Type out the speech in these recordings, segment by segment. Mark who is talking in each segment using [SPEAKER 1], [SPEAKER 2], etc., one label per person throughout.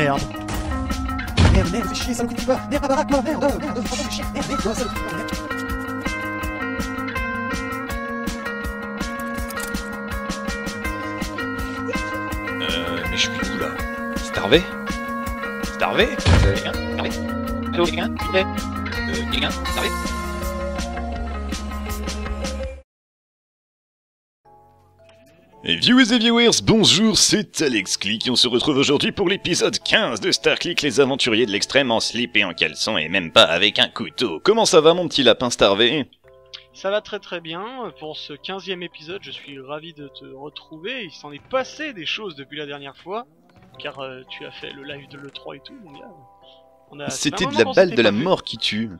[SPEAKER 1] Merde. Merde, merde, fais chier, salope de pas. Merde, baraque, moi, merde, merde, merde, fais chier, merde, merde, salope de merde.
[SPEAKER 2] Euh, mais je suis où là Starvé Starvé Euh, Starvé Euh, quelqu'un Starvé viewers et viewers, bonjour, c'est Alex Click et on se retrouve aujourd'hui pour l'épisode 15 de StarClick, les aventuriers de l'extrême en slip et en caleçon et même pas avec un couteau. Comment ça va mon petit lapin starvé
[SPEAKER 3] Ça va très très bien. Pour ce 15e épisode, je suis ravi de te retrouver. Il s'en est passé des choses depuis la dernière fois, car euh, tu as fait le live de l'E3 et tout, mon gars. On a-
[SPEAKER 2] C'était de la balle de la mort qui tue,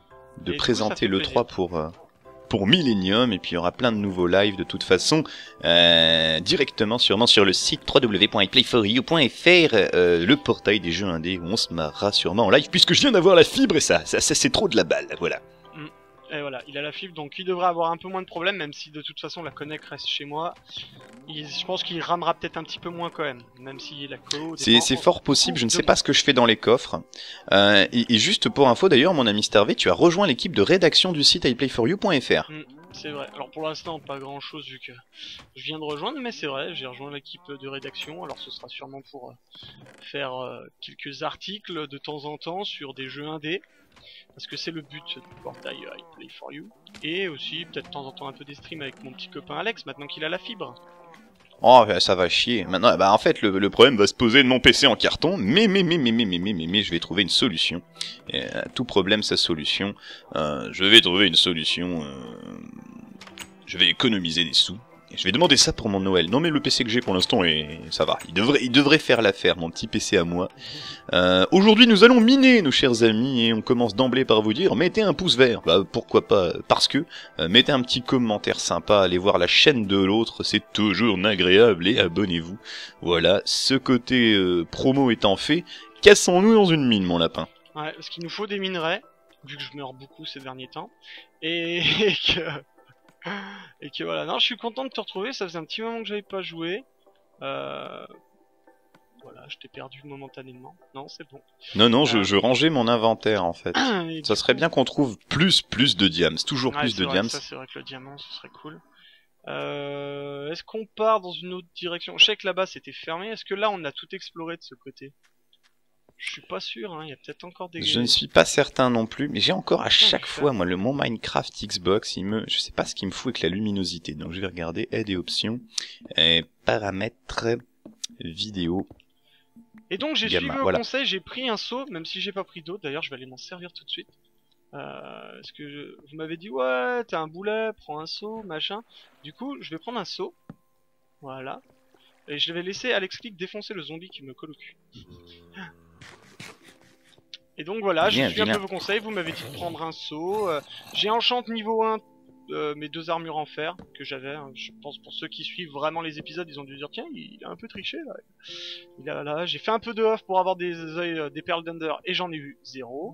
[SPEAKER 2] de
[SPEAKER 3] Et
[SPEAKER 2] présenter
[SPEAKER 3] fait
[SPEAKER 2] le
[SPEAKER 3] plaisir.
[SPEAKER 2] 3 pour, euh, pour Millennium, et puis il y aura plein de nouveaux lives de toute façon, euh, directement sûrement sur le site www.playforyou.fr, euh, le portail des jeux indés, où on se marrera sûrement en live, puisque je viens d'avoir la fibre, et ça, ça, ça, c'est trop de la balle, voilà.
[SPEAKER 3] Et voilà, il a la fibre, donc il devrait avoir un peu moins de problèmes, même si de toute façon la connect reste chez moi. Il- je pense qu'il ramera peut-être un petit peu moins quand même, même si la colo.
[SPEAKER 2] C'est fort possible, je ne sais pas ce que je fais dans les coffres. Euh, et, et juste pour info d'ailleurs, mon ami Starvé, tu as rejoint l'équipe de rédaction du site iPlayForYou.fr.
[SPEAKER 3] C'est vrai. Alors pour l'instant, pas grand chose vu que je viens de rejoindre, mais c'est vrai, j'ai rejoint l'équipe de rédaction. Alors ce sera sûrement pour euh, faire euh, quelques articles de temps en temps sur des jeux indés. Parce que c'est le but du portail euh, I Play for You. Et aussi peut-être de temps en temps un peu des streams avec mon petit copain Alex, maintenant qu'il a la fibre.
[SPEAKER 2] Oh, ça va chier. Maintenant, bah en fait, le, problème va se poser de mon PC en carton, mais mais mais mais mais mais mais mais, je vais trouver une solution. À tout problème, sa solution. Euh, je vais trouver une solution. euh, je vais économiser des sous. Je vais demander ça pour mon Noël. Non mais le PC que j'ai pour l'instant, et ça va. Il devrait, faire l'affaire, mon petit PC à moi. Euh, Aujourd'hui, nous allons miner, nos chers amis, et on commence d'emblée par vous dire, mettez un pouce vert. Bah pourquoi pas Parce que euh, mettez un petit commentaire sympa, allez voir la chaîne de l'autre, c'est toujours agréable et abonnez-vous. Voilà, ce côté euh, promo étant fait, cassons-nous dans une mine, mon lapin.
[SPEAKER 3] Ouais, parce qu'il nous faut des minerais, vu que je meurs beaucoup ces derniers temps. Et que. Et que voilà, non, je suis content de te retrouver, ça faisait un petit moment que j'avais pas joué. Euh... Voilà, je t'ai perdu momentanément. Non, c'est bon.
[SPEAKER 2] Non, non, je,
[SPEAKER 3] Ah.
[SPEAKER 2] je rangeais mon inventaire en fait.
[SPEAKER 3] Et
[SPEAKER 2] Ça serait bien qu'on trouve plus, plus de diams, toujours
[SPEAKER 3] Ouais,
[SPEAKER 2] plus de
[SPEAKER 3] vrai,
[SPEAKER 2] diams.
[SPEAKER 3] Ça, c'est vrai que le diamant, ce serait cool. Euh... Est-ce qu'on part dans une autre direction? Je sais que là-bas c'était fermé. Est-ce que là on a tout exploré de ce côté? Je suis pas sûr, hein. il y a peut-être encore des.
[SPEAKER 2] Je ne suis pas certain non plus, mais j'ai encore à chaque
[SPEAKER 3] je
[SPEAKER 2] fois, moi, le mon Minecraft Xbox, il me, je sais pas ce qu'il me fout avec la luminosité. Donc, je vais regarder aide et options, et paramètres, vidéo.
[SPEAKER 3] Et donc j'ai suivi vos
[SPEAKER 2] voilà.
[SPEAKER 3] conseils, j'ai pris un seau, même si j'ai pas pris d'autre. D'ailleurs, je vais aller m'en servir tout de suite. Euh, Est-ce que je- vous m'avez dit ouais, t'as un boulet, prends un seau, machin. Du coup, je vais prendre un seau. Voilà. Et je vais laisser Alex Click défoncer le zombie qui me colle au cul. Et donc voilà,
[SPEAKER 2] Bien,
[SPEAKER 3] j'ai suivi un peu vos conseils. Vous m'avez dit de prendre un seau. euh, j'ai enchante niveau 1 euh, mes deux armures en fer que j'avais. hein. Je pense pour ceux qui suivent vraiment les épisodes, ils ont dû dire tiens, il a un peu triché là. Il a là, j'ai fait un peu de off pour avoir des euh, des perles d'Under et j'en ai eu zéro.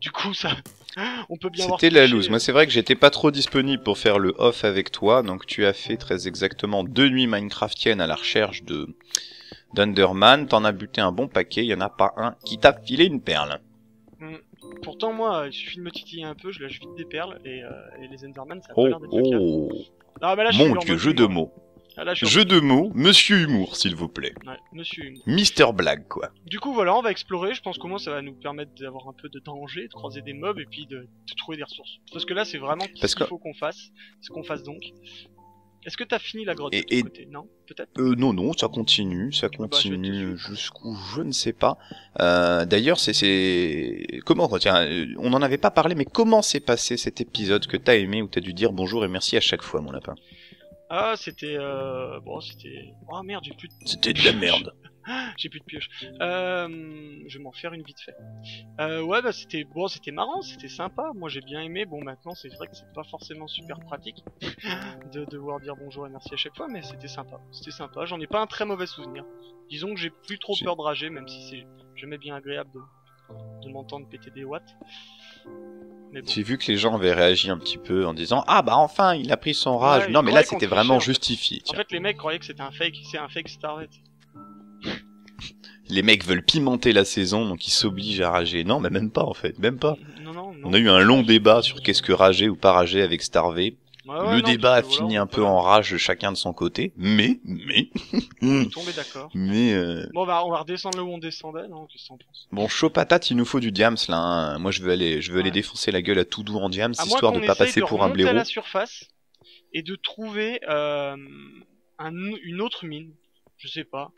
[SPEAKER 3] Du coup, ça, on peut bien voir.
[SPEAKER 2] C'était la loose. Moi, c'est vrai que j'étais pas trop disponible pour faire le off avec toi, donc tu as fait très exactement deux nuits Minecraftiennes à la recherche de d'Underman. T'en as buté un bon paquet. Il y en a pas un qui t'a filé une perle.
[SPEAKER 3] Pourtant, moi, il suffit de me titiller un peu, je lâche vite des perles et, euh, et les Enderman, ça a pas
[SPEAKER 2] Oh,
[SPEAKER 3] l'air d'être
[SPEAKER 2] oh,
[SPEAKER 3] là, je suis
[SPEAKER 2] mon dieu, jeu de mots.
[SPEAKER 3] Ah, là, je
[SPEAKER 2] Jeu de mots, Monsieur Humour, s'il vous plaît.
[SPEAKER 3] Ouais, monsieur humour.
[SPEAKER 2] Mister Blague, quoi.
[SPEAKER 3] Du coup, voilà, on va explorer. Je pense qu'au moins, ça va nous permettre d'avoir un peu de danger, de croiser des mobs et puis de, de trouver des ressources. Parce que là, c'est vraiment ce qu'il faut qu'on fasse. Ce qu'on fasse donc. Est-ce que t'as fini la grotte
[SPEAKER 2] Et-
[SPEAKER 3] de ton
[SPEAKER 2] et-
[SPEAKER 3] côté? Non Peut-être?
[SPEAKER 2] Euh, non, non, ça continue, ça
[SPEAKER 3] vais te
[SPEAKER 2] continue jusqu'où je ne sais pas. Euh, D'ailleurs, c'est, c'est comment tiens, euh, on n'en avait pas parlé, mais comment s'est passé cet épisode que t'as aimé où t'as dû dire bonjour et merci à chaque fois, mon lapin?
[SPEAKER 3] Ah, c'était... Euh... Bon, c'était... Oh merde, j'ai plus de...
[SPEAKER 2] C'était de la merde.
[SPEAKER 3] J'ai plus de pioche. Euh, je vais m'en faire une vite fait. Euh, ouais, bah c'était bon, c'était marrant, c'était sympa. Moi j'ai bien aimé. Bon, maintenant c'est vrai que c'est pas forcément super pratique de devoir dire bonjour et merci à chaque fois, mais c'était sympa. C'était sympa. J'en ai pas un très mauvais souvenir. Disons que j'ai plus trop peur de rager, même si c'est jamais bien agréable de, de m'entendre péter des watts. Bon.
[SPEAKER 2] J'ai vu que les gens avaient réagi un petit peu en disant ah bah enfin il a pris son rage.
[SPEAKER 3] Ouais,
[SPEAKER 2] non mais là c'était vraiment
[SPEAKER 3] en fait.
[SPEAKER 2] justifié.
[SPEAKER 3] En fait, les mecs croyaient que c'était un fake, c'est un fake Starlet.
[SPEAKER 2] Les mecs veulent pimenter la saison, donc ils s'obligent à rager. Non, mais même pas en fait, même pas.
[SPEAKER 3] Non, non, non.
[SPEAKER 2] On a eu un long débat sur qu'est-ce que rager ou pas rager avec Starvé.
[SPEAKER 3] Ouais, ouais,
[SPEAKER 2] le
[SPEAKER 3] non,
[SPEAKER 2] débat a fini
[SPEAKER 3] voilà,
[SPEAKER 2] un
[SPEAKER 3] on
[SPEAKER 2] peu en rage chacun de son côté, mais, mais,
[SPEAKER 3] tomber d'accord.
[SPEAKER 2] mais, euh,
[SPEAKER 3] Bon, bah, on va redescendre là où on descendait, non Qu'est-ce que t'en penses?
[SPEAKER 2] Bon, chaud patate, il nous faut du diams là. hein. Moi, je veux aller, je veux aller défoncer la gueule à tout doux en diams,
[SPEAKER 3] À
[SPEAKER 2] histoire de pas passer
[SPEAKER 3] de
[SPEAKER 2] pour un
[SPEAKER 3] à
[SPEAKER 2] blaireau.
[SPEAKER 3] la surface et de trouver euh, un, une autre mine. Je sais pas.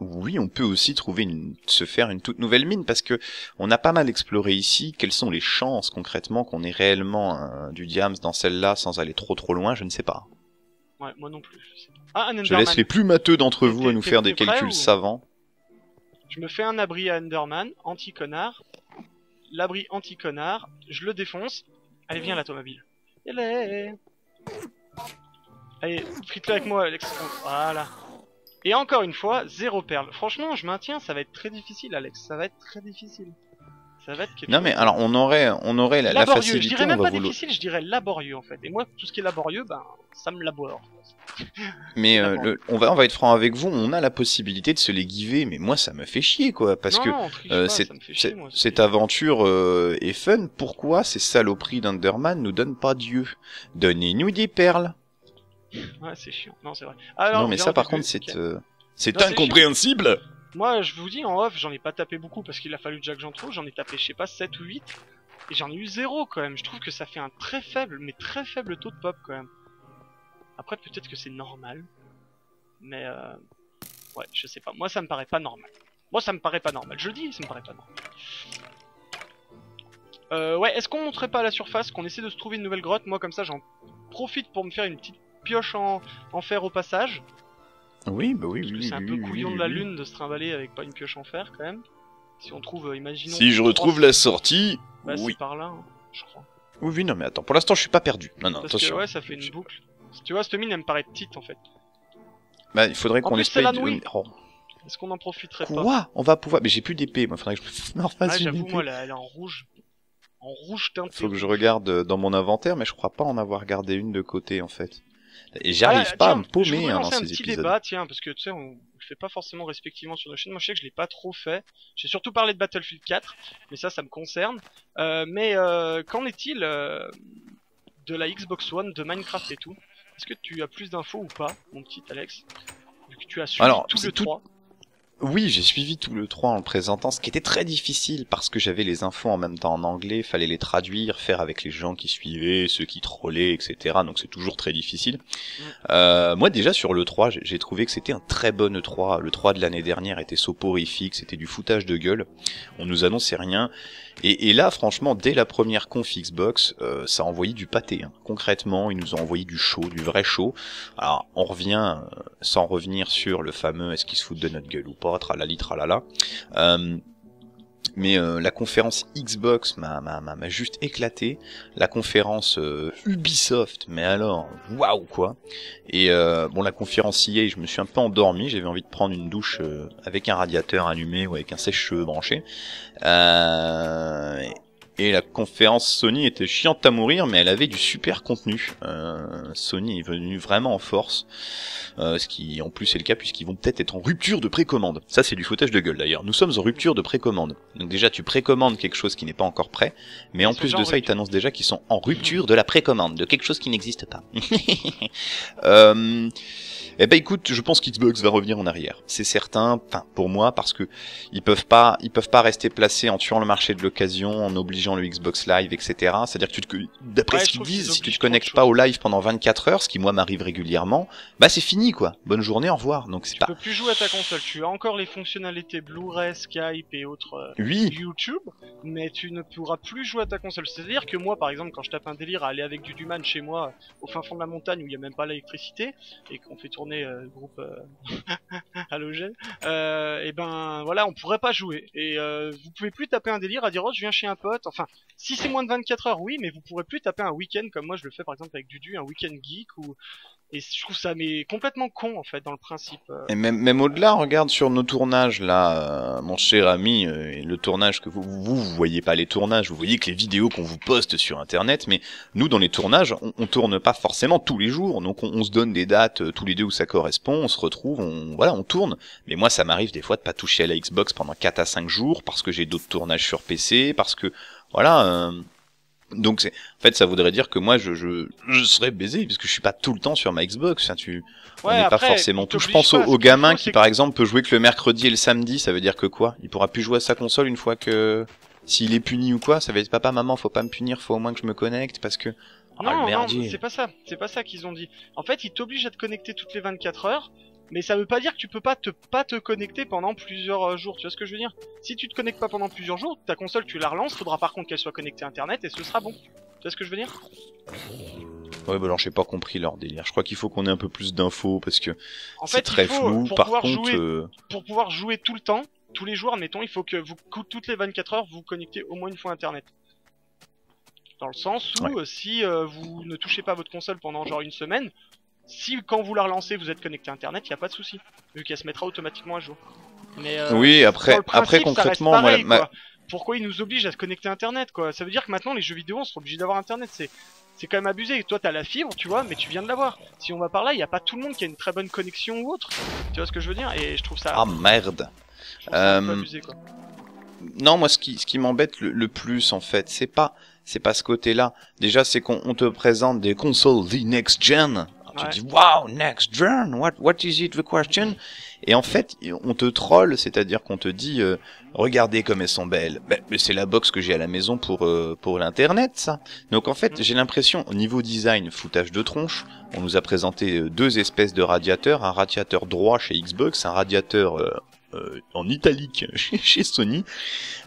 [SPEAKER 2] Oui, on peut aussi trouver une, se faire une toute nouvelle mine parce que on a pas mal exploré ici. Quelles sont les chances concrètement qu'on ait réellement du diams dans celle-là sans aller trop trop loin? Je ne sais pas.
[SPEAKER 3] Ouais, moi non plus. Je sais pas. Ah, un
[SPEAKER 2] Je
[SPEAKER 3] Enderman.
[SPEAKER 2] laisse les plus matheux d'entre vous à nous faire des calculs
[SPEAKER 3] ou-
[SPEAKER 2] savants.
[SPEAKER 3] Je me fais un abri à Enderman, anti-connard. L'abri anti-connard, je le défonce. Allez, viens là, Tomabile. Allez Allez, frite-le avec moi, Alex. Voilà. Et encore une fois, zéro perle. Franchement, je maintiens, ça va être très difficile, Alex. Ça va être très difficile. Ça va être quelque
[SPEAKER 2] Non mais alors on aurait, on aurait la, la
[SPEAKER 3] laborieux. je
[SPEAKER 2] facilité,
[SPEAKER 3] dirais
[SPEAKER 2] on
[SPEAKER 3] même
[SPEAKER 2] va
[SPEAKER 3] pas difficile, je dirais laborieux en fait. Et moi, tout ce qui est laborieux, ben, ça me labore.
[SPEAKER 2] Mais euh, le- on va, on va être franc avec vous. On a la possibilité de se les giver, mais moi ça me fait chier quoi, parce
[SPEAKER 3] non,
[SPEAKER 2] que
[SPEAKER 3] non,
[SPEAKER 2] euh,
[SPEAKER 3] pas, chier, moi.
[SPEAKER 2] cette aventure euh, est fun. Pourquoi ces saloperies d'Underman nous donnent pas Dieu? Donnez-nous des perles.
[SPEAKER 3] Ouais, c'est chiant. Non, c'est vrai. Alors,
[SPEAKER 2] non mais ça par contre c'est euh, c'est incompréhensible.
[SPEAKER 3] Moi, je vous dis en off, j'en ai pas tapé beaucoup parce qu'il a fallu déjà que j'en trouve. J'en ai tapé, je sais pas, 7 ou 8. Et j'en ai eu 0 quand même. Je trouve que ça fait un très faible, mais très faible taux de pop quand même. Après, peut-être que c'est normal. Mais euh... ouais, je sais pas. Moi, ça me paraît pas normal. Moi, ça me paraît pas normal. Je le dis, ça me paraît pas normal. Euh, ouais, est-ce qu'on monterait pas à la surface, qu'on essaie de se trouver une nouvelle grotte? Moi, comme ça, j'en profite pour me faire une petite pioche en, en fer au passage.
[SPEAKER 2] Oui, bah oui,
[SPEAKER 3] Parce
[SPEAKER 2] oui,
[SPEAKER 3] que
[SPEAKER 2] oui,
[SPEAKER 3] c'est un
[SPEAKER 2] oui,
[SPEAKER 3] peu
[SPEAKER 2] oui,
[SPEAKER 3] couillon
[SPEAKER 2] oui,
[SPEAKER 3] de la
[SPEAKER 2] oui.
[SPEAKER 3] lune de se trimballer avec pas une pioche en fer quand même. Si on trouve, euh, imaginons.
[SPEAKER 2] Si je retrouve la sortie,
[SPEAKER 3] Bah,
[SPEAKER 2] oui.
[SPEAKER 3] c'est par là, hein, je crois.
[SPEAKER 2] Oui, oui, non mais attends. Pour l'instant, je suis pas perdu. Non, non,
[SPEAKER 3] Parce
[SPEAKER 2] attention.
[SPEAKER 3] que ouais, ça fait une boucle. Tu vois, cette mine, elle me paraît petite en fait.
[SPEAKER 2] Bah, il faudrait qu'on
[SPEAKER 3] c'est
[SPEAKER 2] essaye de. Oh.
[SPEAKER 3] Est-ce qu'on en profiterait pas
[SPEAKER 2] Quoi? On va pouvoir. Mais j'ai plus d'épée. Moi, faudrait que je me refasse
[SPEAKER 3] Ouais,
[SPEAKER 2] une épée.
[SPEAKER 3] moi, elle, elle est en rouge. En rouge teinté.
[SPEAKER 2] Faut que je regarde euh, dans mon inventaire, mais je crois pas en avoir gardé une de côté en fait. Et j'arrive
[SPEAKER 3] Ah,
[SPEAKER 2] pas à me paumer hein, dans
[SPEAKER 3] lancer un
[SPEAKER 2] ces
[SPEAKER 3] petit
[SPEAKER 2] épisodes.
[SPEAKER 3] débat, tiens, parce que tu sais, on le fait pas forcément respectivement sur nos chaînes. Moi, je sais que je l'ai pas trop fait. J'ai surtout parlé de Battlefield 4, mais ça, ça me concerne. Euh, mais euh, qu'en est-il euh, de la Xbox One, de Minecraft et tout? Est-ce que tu as plus d'infos ou pas, mon petit Alex? Vu que tu as suivi
[SPEAKER 2] Alors,
[SPEAKER 3] tout le
[SPEAKER 2] tout-
[SPEAKER 3] 3.
[SPEAKER 2] Oui, j'ai suivi tout le 3 en le présentant, ce qui était très difficile parce que j'avais les infos en même temps en anglais, fallait les traduire, faire avec les gens qui suivaient, ceux qui trollaient, etc. Donc c'est toujours très difficile. Euh, moi déjà sur le 3, j'ai- j'ai trouvé que c'était un très bon E3. Le 3 de l'année dernière était soporifique, c'était du foutage de gueule. On nous annonçait rien. Et, là, franchement, dès la première conf Xbox, euh, ça a envoyé du pâté. hein. Concrètement, ils nous ont envoyé du chaud, du vrai chaud. Alors, on revient, euh, sans revenir sur le fameux est-ce qu'ils se foutent de notre gueule ou pas, tralali tralala. Euh, mais euh, la conférence Xbox m'a juste éclaté. La conférence euh, Ubisoft, mais alors, waouh quoi. Et euh, bon, la conférence EA, je me suis un peu endormi. J'avais envie de prendre une douche euh, avec un radiateur allumé ou avec un sèche-cheveux branché. Et la conférence Sony était chiante à mourir, mais elle avait du super contenu. Euh, Sony est venu vraiment en force, euh, ce qui en plus est le cas puisqu'ils vont peut-être être en rupture de précommande. Ça c'est du foutage de gueule d'ailleurs. Nous sommes en rupture de précommande. Donc déjà tu précommandes quelque chose qui n'est pas encore prêt, mais en plus de ça ils t'annoncent déjà qu'ils sont en rupture de la précommande, de quelque chose qui n'existe pas. euh, eh ben écoute, je pense qu'Xbox va revenir en arrière. C'est certain, enfin pour moi, parce que ils peuvent pas, ils peuvent pas rester placés en tuant le marché de l'occasion, en obligeant le Xbox Live, etc. C'est-à-dire que tu te, d'après
[SPEAKER 3] Ouais,
[SPEAKER 2] ce qu'ils disent, si tu te connectes pas au live pendant 24 heures, ce qui moi m'arrive régulièrement, bah c'est fini quoi. Bonne journée, au revoir. Donc c'est
[SPEAKER 3] Tu
[SPEAKER 2] pas.
[SPEAKER 3] peux plus jouer à ta console. Tu as encore les fonctionnalités Blu-ray, Skype et autres euh,
[SPEAKER 2] Oui,
[SPEAKER 3] YouTube, mais tu ne pourras plus jouer à ta console. C'est-à-dire que moi, par exemple, quand je tape un délire à aller avec du Duman chez moi, au fin fond de la montagne où il n'y a même pas l'électricité, et qu'on fait tourner euh, le groupe euh, euh, et ben voilà, on pourrait pas jouer. Et euh, vous pouvez plus taper un délire à dire oh je viens chez un pote. Enfin, si c'est moins de 24 heures, oui, mais vous pourrez plus taper un week-end comme moi je le fais par exemple avec Dudu, un week-end geek ou Et je trouve ça mais complètement con en fait dans le principe. euh.
[SPEAKER 2] Et même, même au-delà, regarde sur nos tournages là, euh, mon cher ami, euh, le tournage que vous, vous, vous voyez pas les tournages, vous voyez que les vidéos qu'on vous poste sur internet, mais nous dans les tournages, on, on tourne pas forcément tous les jours, donc on, se donne des dates tous les deux où ça correspond, on se retrouve, on voilà, on tourne. Mais moi, ça m'arrive des fois de pas toucher à la Xbox pendant 4 à 5 jours parce que j'ai d'autres tournages sur PC, parce que voilà. Donc c'est, en fait, ça voudrait dire que moi, je, je, je serais baisé parce que je suis pas tout le temps sur ma Xbox. Enfin, tu, on n'est pas forcément tout. Je pense au,
[SPEAKER 3] pas.
[SPEAKER 2] Gamin qui, par exemple, peut jouer que le mercredi et le samedi. Ça veut dire que quoi? Il pourra plus jouer à sa console une fois que s'il est puni ou quoi? Ça va être papa, maman, faut pas me punir, faut au moins que je me connecte parce que. Le
[SPEAKER 3] Non, non, c'est pas ça. C'est pas ça qu'ils ont dit. En fait, ils t'obligent à te connecter toutes les 24 heures, mais ça veut pas dire que tu peux pas te pas te connecter pendant plusieurs euh, jours. Tu vois ce que je veux dire? Si tu te connectes pas pendant plusieurs jours, ta console tu la relances, faudra par contre qu'elle soit connectée à Internet et ce sera bon. Tu vois ce que je veux dire?
[SPEAKER 2] Ouais, bah alors j'ai pas compris leur délire. Je crois qu'il faut qu'on ait un peu plus d'infos parce que c'est très
[SPEAKER 3] faut,
[SPEAKER 2] flou.
[SPEAKER 3] pour
[SPEAKER 2] Par
[SPEAKER 3] pouvoir
[SPEAKER 2] contre,
[SPEAKER 3] jouer,
[SPEAKER 2] euh,
[SPEAKER 3] pour pouvoir jouer tout le temps, tous les jours, mettons, il faut que vous toutes les 24 heures vous vous connectez au moins une fois Internet. Dans le sens où
[SPEAKER 2] Ouais.
[SPEAKER 3] euh, si euh, vous ne touchez pas votre console pendant genre une semaine, si quand vous la relancez vous êtes connecté à Internet, il y a pas de souci, vu qu'elle se mettra automatiquement à jour. Mais euh,
[SPEAKER 2] oui, après,
[SPEAKER 3] principe,
[SPEAKER 2] après concrètement, moi, ma-
[SPEAKER 3] pourquoi ils nous obligent à se connecter à Internet quoi? Ça veut dire que maintenant les jeux vidéo on sera obligé d'avoir Internet, c'est c'est quand même abusé. Toi t'as la fibre, tu vois, mais tu viens de l'avoir. Si on va par là, il y a pas tout le monde qui a une très bonne connexion ou autre. Tu vois ce que je veux dire? Et je trouve ça,
[SPEAKER 2] ah merde.
[SPEAKER 3] je trouve ça un peu
[SPEAKER 2] euh,
[SPEAKER 3] abusé quoi.
[SPEAKER 2] Non, moi, ce qui, ce qui m'embête le, le plus, en fait, c'est pas, c'est pas ce côté-là. Déjà, c'est qu'on on te présente des consoles the next gen. Alors,
[SPEAKER 3] Ouais.
[SPEAKER 2] Tu dis, wow, next gen, what, what is it the question? Et en fait, on te troll, c'est-à-dire qu'on te dit, euh, regardez comme elles sont belles. Ben, mais c'est la box que j'ai à la maison pour, euh, pour l'internet, ça. Donc en fait,
[SPEAKER 3] Mm.
[SPEAKER 2] j'ai l'impression, au niveau design, foutage de tronche, on nous a présenté euh, deux espèces de radiateurs, un radiateur droit chez Xbox, un radiateur euh, euh, en italique chez, Sony.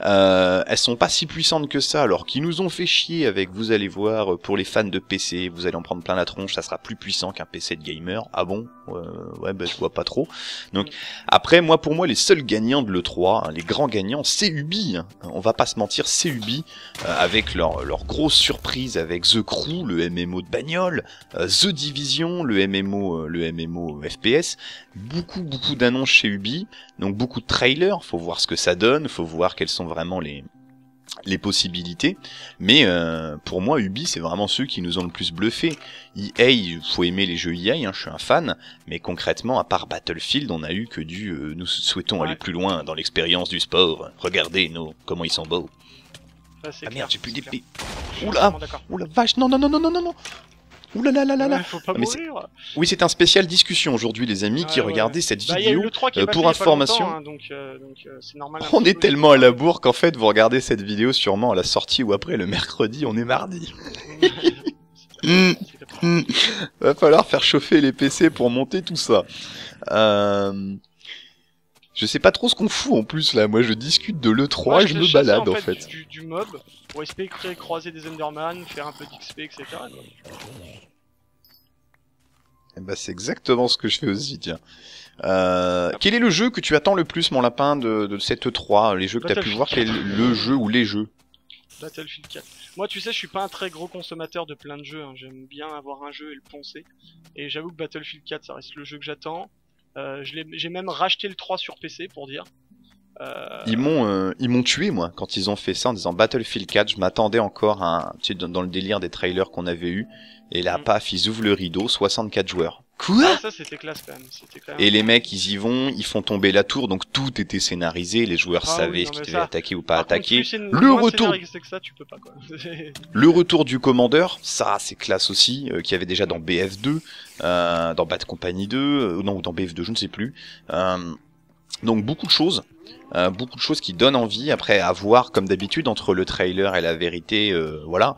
[SPEAKER 2] Euh, elles sont pas si puissantes que ça, alors qu'ils nous ont fait chier avec, vous allez voir, euh, pour les fans de PC, vous allez en prendre plein la tronche, ça sera plus puissant qu'un PC de gamer. Ah bon? Euh, Ouais, bah je vois pas trop. Donc après, moi pour moi, les seuls gagnants de l'E3, hein, les grands gagnants, c'est Ubi. hein. On va pas se mentir, c'est Ubi, avec leur, grosse surprise avec The Crew, le MMO de bagnole, The Division, le MMO, le MMO FPS, beaucoup beaucoup d'annonces chez Ubi, donc beaucoup de trailers, faut voir ce que ça donne, faut voir quelles sont vraiment les les possibilités, mais euh, pour moi Ubi c'est vraiment ceux qui nous ont le plus bluffé. EA, faut aimer les jeux EA, hein, je suis un fan, mais concrètement à part Battlefield, on a eu que du euh, nous souhaitons
[SPEAKER 3] Ouais.
[SPEAKER 2] aller plus loin dans l'expérience du sport. Regardez nos comment ils sont beaux.
[SPEAKER 3] Ça,
[SPEAKER 2] Ah
[SPEAKER 3] clair,
[SPEAKER 2] merde, j'ai plus d'épée. Oula.
[SPEAKER 3] vraiment d'accord.
[SPEAKER 2] Ouh la vache, non non non non non non non. Ouh là là là là là.
[SPEAKER 3] Ouais, faut pas
[SPEAKER 2] Ah,
[SPEAKER 3] mourir.
[SPEAKER 2] Oui, c'est un spécial discussion aujourd'hui les amis qui
[SPEAKER 3] Ouais,
[SPEAKER 2] regardaient cette
[SPEAKER 3] Bah, il y a eu
[SPEAKER 2] vidéo.
[SPEAKER 3] le 3 qui est
[SPEAKER 2] euh, pour information.
[SPEAKER 3] hein, donc euh, donc euh, normal. un
[SPEAKER 2] On est tellement à la bourre qu'en fait vous regardez cette vidéo sûrement à la sortie ou après le mercredi, on est mardi. Hmm.
[SPEAKER 3] Ça.
[SPEAKER 2] Va falloir faire chauffer les PC pour monter tout ça. Euh... Je sais pas trop ce qu'on fout en plus là, moi je discute de l'E3
[SPEAKER 3] Moi,
[SPEAKER 2] et je me balade en fait.
[SPEAKER 3] Du, du mob pour espérer croiser des Enderman, faire un peu d'XP, etc.
[SPEAKER 2] Eh ben, c'est exactement ce que je fais aussi, tiens. Euh, quel est le jeu que tu attends le plus, mon lapin, de, de cette E3 Les jeux que t'as pu voir, quel est le le jeu ou les jeux?
[SPEAKER 3] Battlefield 4. Moi, tu sais, je suis pas un très gros consommateur de plein de jeux. hein. J'aime bien avoir un jeu et le poncer. Et j'avoue que Battlefield 4, ça reste le jeu que j'attends. Euh, je l'ai- J'ai même racheté le 3 sur PC pour dire. Euh,
[SPEAKER 2] Ils m'ont euh, ils m'ont tué moi quand ils ont fait ça en disant Battlefield 4. Je m'attendais encore à un, tu sais, dans, dans le délire des trailers qu'on avait eu. Et là,
[SPEAKER 3] Mm.
[SPEAKER 2] paf, ils ouvrent le rideau, 64 joueurs.
[SPEAKER 3] Ah,
[SPEAKER 2] Quoi
[SPEAKER 3] ça, c'était classe quand même. C'était quand même...
[SPEAKER 2] Et les mecs, ils y vont, ils font tomber la tour, donc tout était scénarisé. Les joueurs
[SPEAKER 3] Ah oui,
[SPEAKER 2] savaient
[SPEAKER 3] non,
[SPEAKER 2] ce qu'ils devaient
[SPEAKER 3] ça-
[SPEAKER 2] attaquer ou pas
[SPEAKER 3] Par
[SPEAKER 2] attaquer. Le retour-
[SPEAKER 3] scénarisé que ça, tu peux pas quoi.
[SPEAKER 2] Le retour du commandeur, ça c'est classe aussi, euh, qu'il y avait déjà dans BF2, euh, dans Bad Company 2, euh, non, ou dans BF2, je ne sais plus. Euh, donc beaucoup de choses, euh, beaucoup de choses qui donnent envie. Après, à voir, comme d'habitude, entre le trailer et la vérité, euh, voilà.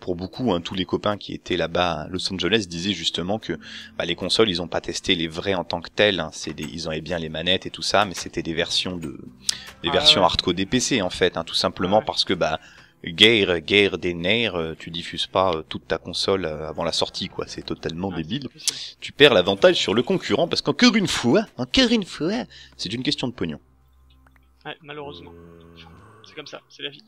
[SPEAKER 2] Pour beaucoup, hein, tous les copains qui étaient là-bas à Los Angeles disaient justement que bah, les consoles, ils ont pas testé les vrais en tant que tels. hein. Des, ils avaient bien les manettes et tout ça, mais c'était des versions de, des
[SPEAKER 3] Ah
[SPEAKER 2] versions
[SPEAKER 3] ouais.
[SPEAKER 2] hardcore des PC en fait, hein, tout simplement
[SPEAKER 3] Ouais.
[SPEAKER 2] parce que bah guerre, guerre des nerfs, euh, tu diffuses pas euh, toute ta console euh, avant la sortie, quoi. C'est totalement
[SPEAKER 3] Ouais,
[SPEAKER 2] débile. Tu perds l'avantage sur le concurrent parce qu'encore une fois, encore une fois, c'est une question de pognon.
[SPEAKER 3] Ouais, malheureusement. c'est comme ça, c'est la vie.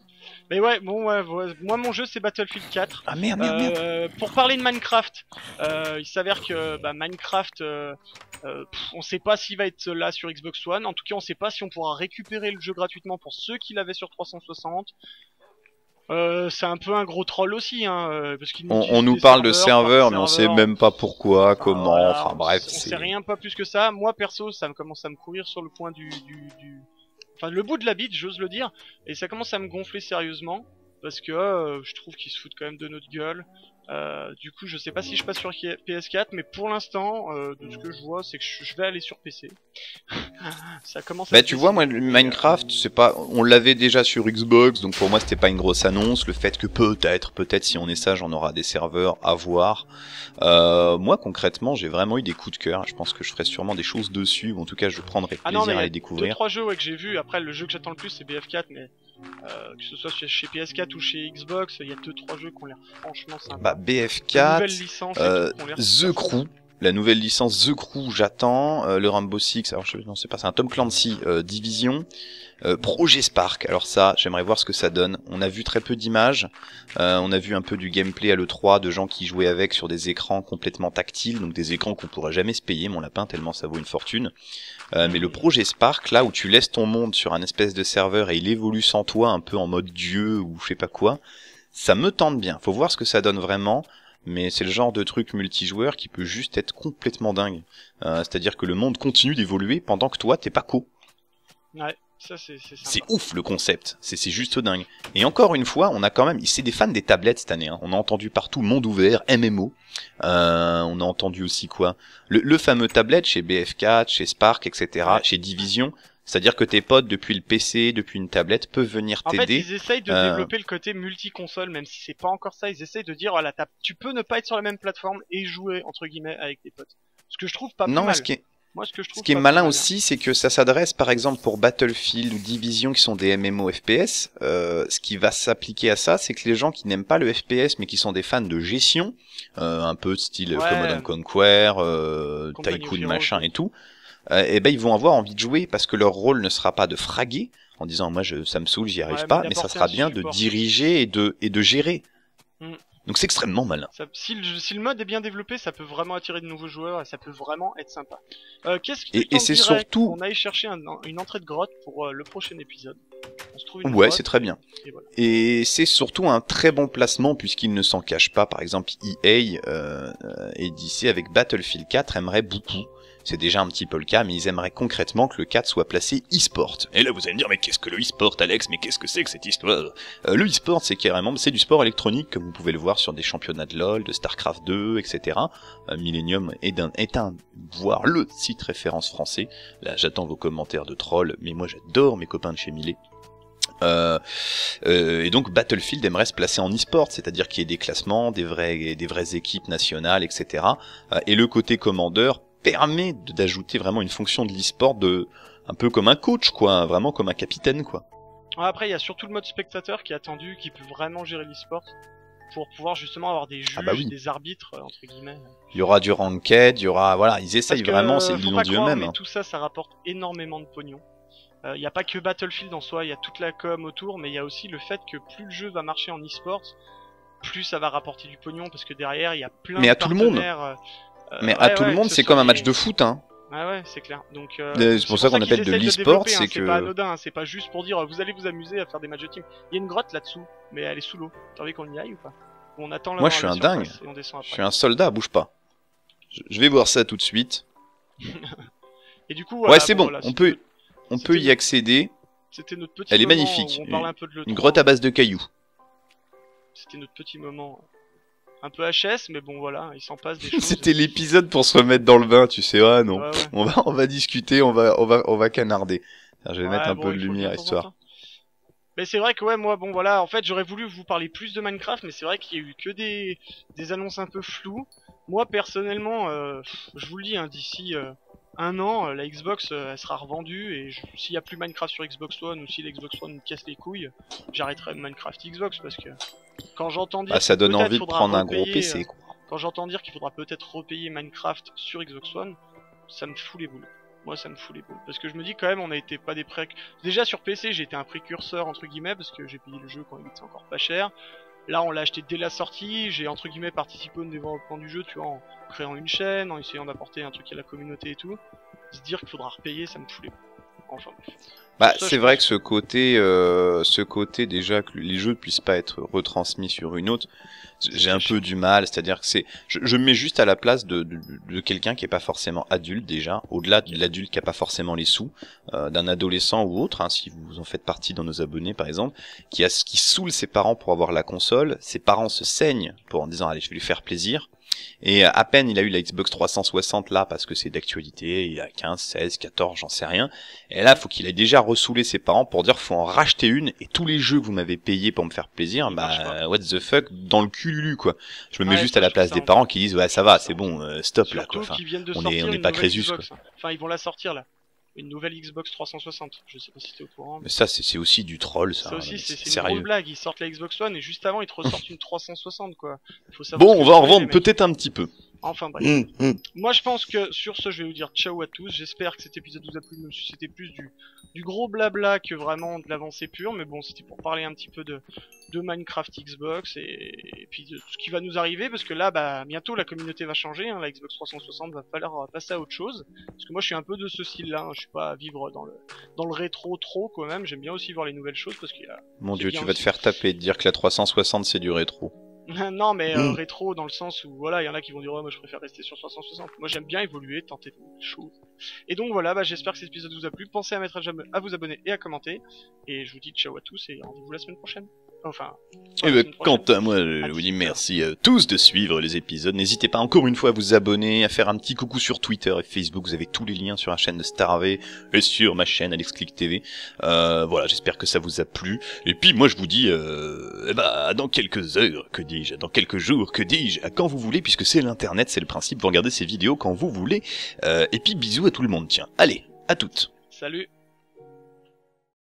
[SPEAKER 3] Mais ouais, bon, ouais, ouais, moi mon jeu c'est Battlefield 4.
[SPEAKER 2] Ah merde, merde, merde.
[SPEAKER 3] Euh, pour parler de Minecraft, euh, il s'avère que bah, Minecraft, euh, euh, pff, on sait pas s'il va être là sur Xbox One. En tout cas, on sait pas si on pourra récupérer le jeu gratuitement pour ceux qui l'avaient sur 360. Euh, c'est un peu un gros troll aussi, hein, parce qu'il
[SPEAKER 2] On, nous parle de
[SPEAKER 3] serveurs, par
[SPEAKER 2] mais on sait
[SPEAKER 3] serveur.
[SPEAKER 2] même pas pourquoi, comment,
[SPEAKER 3] Voilà,
[SPEAKER 2] enfin bref,
[SPEAKER 3] on
[SPEAKER 2] c'est...
[SPEAKER 3] sait rien pas plus que ça. Moi perso, ça me commence à me courir sur le point du, du, du- enfin le bout de la bite, j'ose le dire, et ça commence à me gonfler sérieusement parce que euh, je trouve qu'ils se foutent quand même de notre gueule. Euh, du coup, je sais pas si je passe sur PS4, mais pour l'instant, euh, de ce que je vois, c'est que je vais aller sur PC. ça commence. à
[SPEAKER 2] Bah tu vois moi
[SPEAKER 3] mais, euh,
[SPEAKER 2] Minecraft c'est pas on l'avait déjà sur Xbox donc pour moi c'était pas une grosse annonce le fait que peut-être peut-être si on est sage on aura des serveurs à voir euh, moi concrètement j'ai vraiment eu des coups de cœur je pense que je ferai sûrement des choses dessus ou en tout cas je prendrai
[SPEAKER 3] Ah non,
[SPEAKER 2] plaisir
[SPEAKER 3] mais
[SPEAKER 2] à les
[SPEAKER 3] deux
[SPEAKER 2] découvrir
[SPEAKER 3] trois jeux ouais, que j'ai vu. Après, le jeu que j'attends le plus, c'est BF4, mais que ce soit chez, chez PS4 ou chez Xbox, il y a deux trois jeux qui ont l'air franchement sympas.
[SPEAKER 2] bah
[SPEAKER 3] De nouvelles
[SPEAKER 2] BF4
[SPEAKER 3] licences et
[SPEAKER 2] euh, The Crew la nouvelle licence The Crew j'attends euh, le Rainbow Six alors je non c'est pas c'est un Tom Clancy euh, Division euh, Projet Spark. Alors ça j'aimerais voir ce que ça donne. On a vu très peu d'images euh, on a vu un peu du gameplay à l'E3 de gens qui jouaient avec sur des écrans complètement tactiles donc des écrans qu'on pourra jamais se payer mon lapin tellement ça vaut une fortune. Mais le projet Spark là où tu laisses ton monde sur un espèce de serveur et il évolue sans toi un peu en mode dieu ou je sais pas quoi ça me tente bien. Faut voir ce que ça donne vraiment mais c'est le genre de truc multijoueur qui peut juste être complètement dingue. Euh, C'est-à-dire que le monde continue d'évoluer pendant que toi t'es pas co.
[SPEAKER 3] Ouais, ça c'est c'est
[SPEAKER 2] ouf le concept, c'est c'est juste dingue. Et encore une fois, on a quand même, c'est des fans des tablettes cette année. hein. On a entendu partout monde ouvert, MMO. Euh, on a entendu aussi quoi? Le, le fameux tablette chez BF4, chez Spark, etc.,
[SPEAKER 3] Ouais.
[SPEAKER 2] chez Division. C'est-à-dire que tes potes depuis le PC, depuis une tablette, peuvent venir
[SPEAKER 3] En fait,
[SPEAKER 2] t'aider.
[SPEAKER 3] ils essayent de
[SPEAKER 2] Euh,
[SPEAKER 3] développer le côté multi-console, même si c'est pas encore ça. Ils essayent de dire, voilà, tu peux ne pas être sur la même plateforme et jouer entre guillemets avec tes potes. Ce que je trouve pas plus
[SPEAKER 2] non,
[SPEAKER 3] mal.
[SPEAKER 2] ce qui est,
[SPEAKER 3] Moi, ce que je trouve
[SPEAKER 2] Ce qui est malin aussi, c'est que ça s'adresse par exemple pour Battlefield ou Division qui sont des MMO FPS. Euh, ce qui va s'appliquer à ça, c'est que les gens qui n'aiment pas le FPS mais qui sont des fans de gestion, euh, un peu style
[SPEAKER 3] Ouais.
[SPEAKER 2] Command and Conquer, euh, Tycoon machin et tout, euh, et ben ils vont avoir envie de jouer parce que leur rôle ne sera pas de fraguer en disant moi je, ça me saoule, j'y arrive
[SPEAKER 3] Ouais,
[SPEAKER 2] pas,
[SPEAKER 3] mais
[SPEAKER 2] mais ça sera bien de diriger et de et de gérer.
[SPEAKER 3] Mm.
[SPEAKER 2] Donc c'est extrêmement malin.
[SPEAKER 3] Ça- si, le, si le mode est bien développé, ça peut vraiment attirer de nouveaux joueurs et ça peut vraiment être sympa. Euh, Qu'est-ce que
[SPEAKER 2] Et- c'est surtout-
[SPEAKER 3] qu'on aille chercher un- une entrée de grotte pour euh, le prochain épisode? On se trouve une
[SPEAKER 2] Ouais, c'est très bien.
[SPEAKER 3] et voilà.
[SPEAKER 2] Et c'est surtout un très bon placement puisqu'il ne s'en cache pas. Par exemple, EA euh, euh, et DC avec Battlefield 4 aimerait beaucoup. C'est déjà un petit peu le cas, mais ils aimeraient concrètement que le 4 soit placé e-sport. Et là, vous allez me dire, mais qu'est-ce que le e-sport, Alex? Mais qu'est-ce que c'est que cette histoire? Euh, Le e-sport, c'est carrément, c'est du sport électronique, comme vous pouvez le voir sur des championnats de LoL, de StarCraft 2, etc. Euh, Millennium est un, voire le site référence français. Là, j'attends vos commentaires de trolls, mais moi, j'adore mes copains de chez Millet. Euh, euh, et donc Battlefield aimerait se placer en e-sport, c'est-à-dire qu'il y ait des classements, des vraies, équipes nationales, etc. Et le côté commandeur permet d'ajouter vraiment une fonction de l'e-sport de un peu comme un coach, quoi, vraiment comme un capitaine, quoi.
[SPEAKER 3] Après, il y a surtout le mode spectateur qui est attendu, qui peut vraiment gérer l'e-sport pour pouvoir justement avoir des juges,
[SPEAKER 2] Ah bah oui.
[SPEAKER 3] des arbitres euh, entre guillemets.
[SPEAKER 2] Il y aura du ranked, il y aura, voilà, ils essayent
[SPEAKER 3] que,
[SPEAKER 2] vraiment,
[SPEAKER 3] euh,
[SPEAKER 2] c'est ils l'ont dit eux-mêmes.
[SPEAKER 3] mais
[SPEAKER 2] hein.
[SPEAKER 3] tout ça, ça rapporte énormément de pognon. Il n'y a pas que Battlefield en soi, il y a toute la com autour, mais il y a aussi le fait que plus le jeu va marcher en e-sport, plus ça va rapporter du pognon, parce que derrière, il y a plein
[SPEAKER 2] Mais
[SPEAKER 3] de
[SPEAKER 2] à tout le monde.
[SPEAKER 3] Euh,
[SPEAKER 2] Mais à
[SPEAKER 3] ouais,
[SPEAKER 2] tout le monde, c'est comme un match de foot, hein.
[SPEAKER 3] Ouais, ouais, c'est clair. Donc, euh,
[SPEAKER 2] c'est pour ça qu'on appelle de l'e-sport,
[SPEAKER 3] développer,
[SPEAKER 2] c'est
[SPEAKER 3] hein,
[SPEAKER 2] que-
[SPEAKER 3] pas anodin, hein, c'est pas juste pour dire euh, vous allez vous amuser à faire des matchs de team. Il y a une grotte là-dessous, mais elle est sous l'eau. T'as envie qu'on y aille ou pas? On attend
[SPEAKER 2] Moi, je suis un dingue. Je suis un soldat, bouge pas. Je, je vais voir ça tout de suite.
[SPEAKER 3] Et du coup,
[SPEAKER 2] ouais, c'est bon,
[SPEAKER 3] voilà,
[SPEAKER 2] on peut, on peut y accéder.
[SPEAKER 3] C'était notre petit
[SPEAKER 2] Elle est magnifique.
[SPEAKER 3] On parlait un peu de l'E3.
[SPEAKER 2] Une grotte à base de cailloux.
[SPEAKER 3] C'était notre petit moment. Un peu HS, mais bon voilà, il s'en passe des choses.
[SPEAKER 2] C'était l'épisode pour se remettre dans le bain, tu sais, ah non.
[SPEAKER 3] Ouais, ouais.
[SPEAKER 2] On va, on va discuter, on va, on va, on va canarder. Alors, je vais
[SPEAKER 3] Ouais,
[SPEAKER 2] mettre un
[SPEAKER 3] bon,
[SPEAKER 2] peu de lumière histoire.
[SPEAKER 3] temps. Mais c'est vrai que ouais, moi, bon voilà, en fait, j'aurais voulu vous parler plus de Minecraft, mais c'est vrai qu'il y a eu que des, des annonces un peu floues. Moi, personnellement, euh, je vous le dis, hein, d'ici euh, un an, euh, la Xbox, elle sera revendue, et s'il y a plus Minecraft sur Xbox One, ou si l'Xbox One me casse les couilles, j'arrêterai Minecraft Xbox, parce que quand j'entends dire...
[SPEAKER 2] Ça
[SPEAKER 3] que
[SPEAKER 2] donne
[SPEAKER 3] peut-être
[SPEAKER 2] envie de
[SPEAKER 3] faudra
[SPEAKER 2] prendre un gros
[SPEAKER 3] repayer,
[SPEAKER 2] PC,
[SPEAKER 3] euh,
[SPEAKER 2] quoi.
[SPEAKER 3] Quand j'entends dire qu'il faudra peut-être repayer Minecraft sur Xbox One, ça me fout les boules. Moi, ça me fout les boules. Parce que je me dis quand même, on a été pas des pré... Déjà sur PC, j'ai été un précurseur entre guillemets parce que j'ai payé le jeu quand il était encore pas cher. Là, on l'a acheté dès la sortie. J'ai entre guillemets participé au développement du jeu, tu vois, en créant une chaîne, en essayant d'apporter un truc à la communauté et tout. Se dire qu'il faudra repayer, ça me fout les boules.
[SPEAKER 2] Bah, c'est vrai que ce côté, euh, ce côté déjà que les jeux puissent pas être retransmis sur une autre, j'ai un peu du mal. C'est-à-dire que c'est, je, je me mets juste à la place de, de, de quelqu'un qui est pas forcément adulte déjà, au-delà de l'adulte qui a pas forcément les sous, euh, d'un adolescent ou autre, hein, si vous en faites partie dans nos abonnés par exemple, qui a, qui saoule ses parents pour avoir la console, ses parents se saignent pour en disant allez je vais lui faire plaisir. Et à peine il a eu la Xbox 360 là parce que c'est d'actualité, il a 15, 16, 14, j'en sais rien. Et là, faut qu'il ait déjà ressoulé ses parents pour dire faut en racheter une et tous les jeux que vous m'avez payés pour me faire plaisir, bah what the fuck dans le cululu quoi. Je me mets juste à la place des parents qui disent ouais ça va, c'est bon, euh, stop là quoi. Enfin, on est- on est pas Crésus,
[SPEAKER 3] Xbox. Enfin, ils vont la sortir là. Une nouvelle Xbox 360. Je sais pas si t'es au courant.
[SPEAKER 2] mais ça c'est aussi du troll ça.
[SPEAKER 3] Ça aussi,
[SPEAKER 2] mais
[SPEAKER 3] c'est une blague. Ils sortent la Xbox One et juste avant, ils te ressortent une 360, quoi. Faut savoir
[SPEAKER 2] Bon, on va en revendre peut-être un petit peu.
[SPEAKER 3] Enfin bref.
[SPEAKER 1] Hum, hum.
[SPEAKER 3] Moi, je pense que sur ce, je vais vous dire ciao à tous. J'espère que cet épisode vous a plu, même si c'était plus du, du gros blabla que vraiment de l'avancée pure. Mais bon, c'était pour parler un petit peu de, de Minecraft Xbox et, et puis de tout ce qui va nous arriver. Parce que là, bah, bientôt, la communauté va changer. Hein. La Xbox 360 va falloir passer à autre chose. Parce que moi, je suis un peu de ce style-là. hein. Je suis pas à vivre dans le, dans le rétro trop, quand même. J'aime bien aussi voir les nouvelles choses parce qu'il y a
[SPEAKER 2] Mon dieu, tu vas te faire taper et te dire que la 360 c'est du rétro.
[SPEAKER 3] non, mais euh,
[SPEAKER 1] Mm.
[SPEAKER 3] rétro dans le sens où voilà, il y en a qui vont dire ouais, moi je préfère rester sur 360. Moi j'aime bien évoluer, tenter de choses. Et donc voilà, bah, j'espère que cet épisode vous a plu. Pensez à mettre à, à vous abonner et à commenter. Et je vous dis ciao à tous et rendez-vous la semaine prochaine. Enfin.
[SPEAKER 2] Et
[SPEAKER 3] la
[SPEAKER 2] ben, quant à moi, je vous dis
[SPEAKER 3] 18 heures.
[SPEAKER 2] merci à tous de suivre les épisodes. N'hésitez pas encore une fois à vous abonner, à faire un petit coucou sur Twitter et Facebook. Vous avez tous les liens sur la chaîne de StarV et sur ma chaîne AlexClick TV. Euh, voilà, j'espère que ça vous a plu. Et puis moi, je vous dis, euh, eh ben, dans quelques heures, que dis-je, dans quelques jours, que dis-je, à quand vous voulez, puisque c'est l'internet, c'est le principe. Vous regardez ces vidéos quand vous voulez. Euh, et puis bisous à tout le monde. Tiens, allez, à toutes.
[SPEAKER 3] Salut.